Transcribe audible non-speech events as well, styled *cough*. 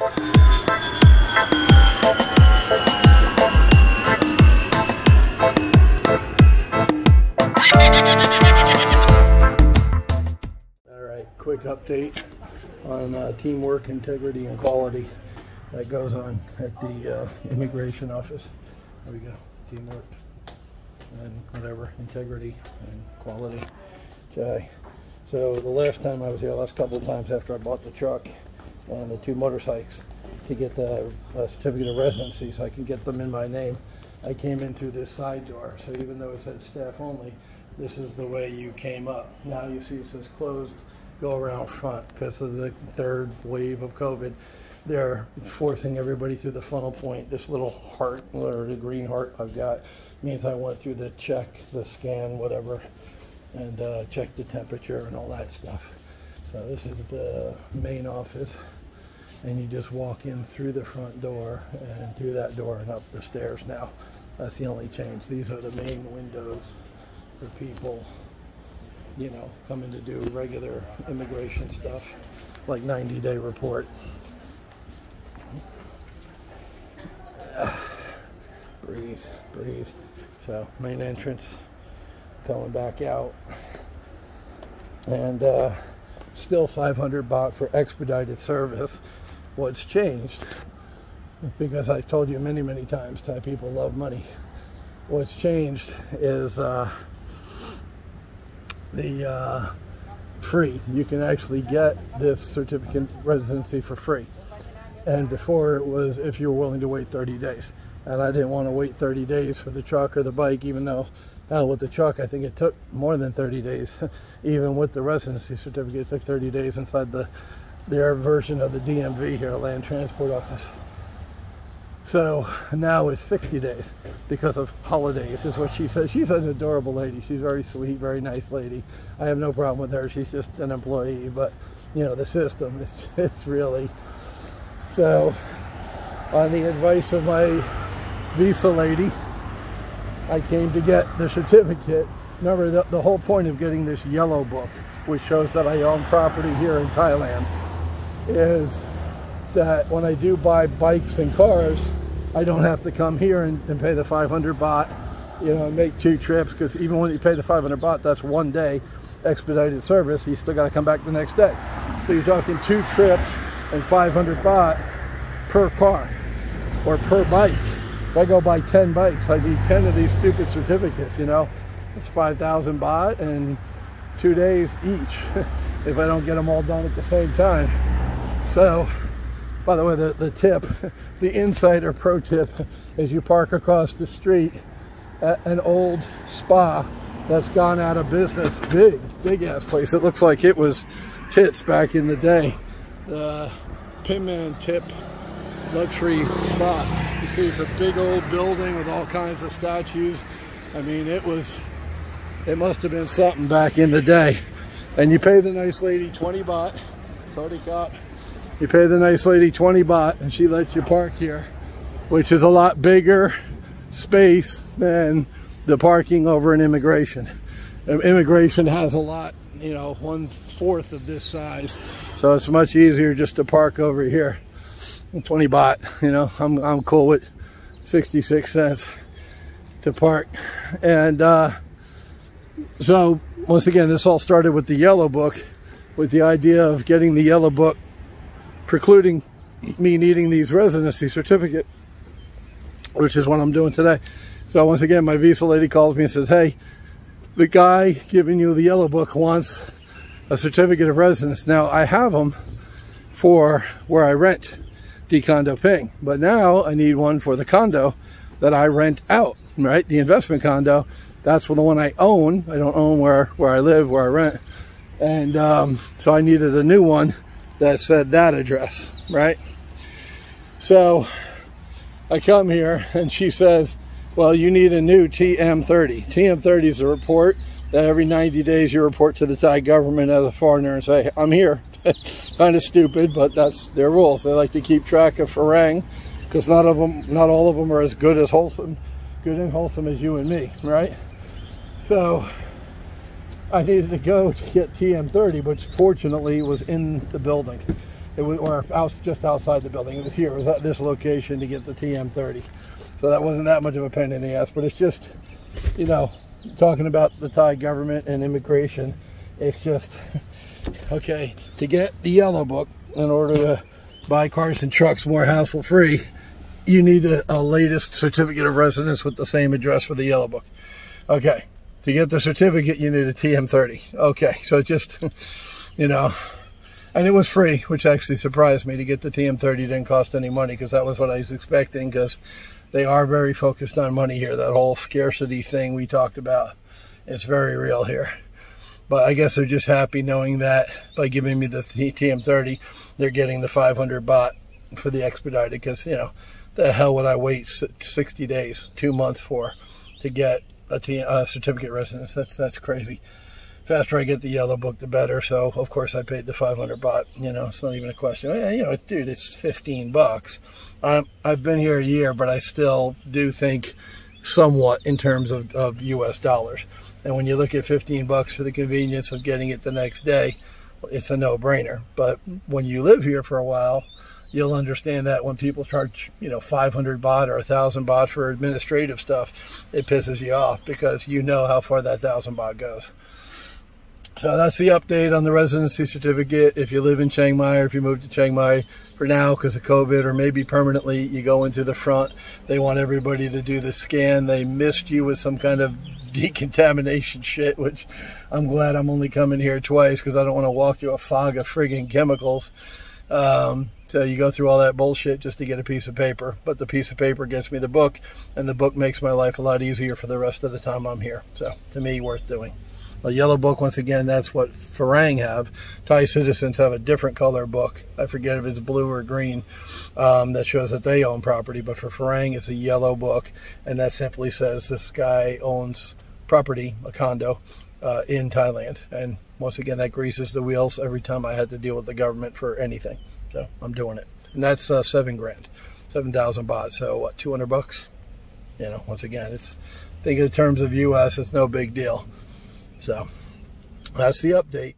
All right, quick update on uh, teamwork, integrity, and quality that goes on at the uh, immigration office. There we go, teamwork and whatever, integrity and quality. Okay. So the last time I was here, last couple of times after I bought the truck and the two motorcycles to get the uh, certificate of residency so I can get them in my name, I came in through this side door. So even though it said staff only, this is the way you came up. Now you see it says closed, go around front because of the third wave of COVID. They're forcing everybody through the funnel point. This little heart or the green heart I've got means I went through the check, the scan, whatever, and uh, check the temperature and all that stuff. So this is the main office and you just walk in through the front door and through that door and up the stairs now. That's the only change. These are the main windows for people, you know, coming to do regular immigration stuff, like 90 day report. *sighs* breathe, breathe. So main entrance, coming back out. And uh, still 500 baht for expedited service. What's changed? Because I've told you many, many times, Thai people love money. What's changed is uh, the uh, free. You can actually get this certificate residency for free. And before it was if you were willing to wait 30 days. And I didn't want to wait 30 days for the truck or the bike, even though, hell, with the truck, I think it took more than 30 days. *laughs* even with the residency certificate, it took 30 days inside the their version of the DMV here, Land Transport Office. So now it's 60 days because of holidays, is what she says. She's an adorable lady. She's very sweet, very nice lady. I have no problem with her. She's just an employee, but you know, the system is *laughs* it's really so on the advice of my visa lady, I came to get the certificate. Remember, the, the whole point of getting this yellow book, which shows that I own property here in Thailand, is that when I do buy bikes and cars, I don't have to come here and, and pay the 500 baht, you know, make two trips, because even when you pay the 500 baht, that's one day expedited service. You still got to come back the next day. So you're talking two trips and 500 baht per car or per bike. If I go buy 10 bikes, I need 10 of these stupid certificates, you know. It's 5,000 baht and two days each *laughs* if I don't get them all done at the same time. So, by the way, the, the tip, *laughs* the insider pro tip, is you park across the street at an old spa that's gone out of business, big, big ass place. It looks like it was tits back in the day. The Pinman Tip luxury spot. You see, it's a big old building with all kinds of statues. I mean, it was, it must have been something back in the day. And you pay the nice lady 20 baht. It's Sorry, cop. You pay the nice lady 20 baht and she lets you park here, which is a lot bigger space than the parking over in immigration. Immigration has a lot, you know, one fourth of this size. So it's much easier just to park over here. 20 baht, you know, I'm, I'm cool with 66 cents to park. And uh, so once again, this all started with the yellow book, with the idea of getting the yellow book precluding me needing these residency certificate, which is what I'm doing today. So once again, my visa lady calls me and says, hey, the guy giving you the yellow book wants a certificate of residence. Now I have them for where I rent the condo paying, but now I need one for the condo that I rent out, right? The investment condo. That's the one I own. I don't own where, where I live, where I rent. And um, so I needed a new one that said that address, right? So I come here and she says, well, you need a new TM30. TM30 is a report that every 90 days you report to the Thai government as a foreigner and say, I'm here. *laughs* kind of stupid, but that's their rules. They like to keep track of Farang because not of them, not all of them are as good as wholesome, good and wholesome as you and me, right? So I needed to go to get TM30, which fortunately was in the building. It was or out, just outside the building. It was here. It was at this location to get the TM30. So that wasn't that much of a pain in the ass. But it's just, you know, talking about the Thai government and immigration. It's just *laughs* okay to get the yellow book in order to buy cars and trucks more hassle free. You need a, a latest certificate of residence with the same address for the yellow book. Okay, to get the certificate, you need a TM30. Okay, so just, you know, and it was free, which actually surprised me to get the TM30 didn't cost any money because that was what I was expecting because they are very focused on money here. That whole scarcity thing we talked about is very real here. But I guess they're just happy knowing that by giving me the TM30, they're getting the 500 baht for the expedited because, you know, the hell would I wait 60 days, two months for to get a, T, a certificate residence? That's, that's crazy faster I get the yellow book, the better. So of course I paid the 500 baht. You know, it's not even a question. You know, dude, it's 15 bucks. Um, I've been here a year, but I still do think somewhat in terms of, of U.S. dollars. And when you look at 15 bucks for the convenience of getting it the next day, it's a no-brainer. But when you live here for a while, you'll understand that when people charge, you know, 500 baht or 1,000 baht for administrative stuff, it pisses you off because you know how far that 1,000 baht goes. So that's the update on the residency certificate. If you live in Chiang Mai or if you move to Chiang Mai for now because of COVID or maybe permanently, you go into the front. They want everybody to do the scan. They missed you with some kind of *laughs* decontamination shit, which I'm glad I'm only coming here twice because I don't want to walk through a fog of frigging chemicals. Um, so you go through all that bullshit just to get a piece of paper. But the piece of paper gets me the book, and the book makes my life a lot easier for the rest of the time I'm here. So to me, worth doing. A yellow book, once again, that's what Farang have. Thai citizens have a different color book. I forget if it's blue or green um, that shows that they own property. But for Farang, it's a yellow book, and that simply says this guy owns property, a condo, uh, in Thailand. And once again, that greases the wheels every time I had to deal with the government for anything. So I'm doing it. And that's uh, seven grand, 7,000 baht. So what, 200 bucks? You know, once again, it's, think in terms of U.S., it's no big deal. So that's the update.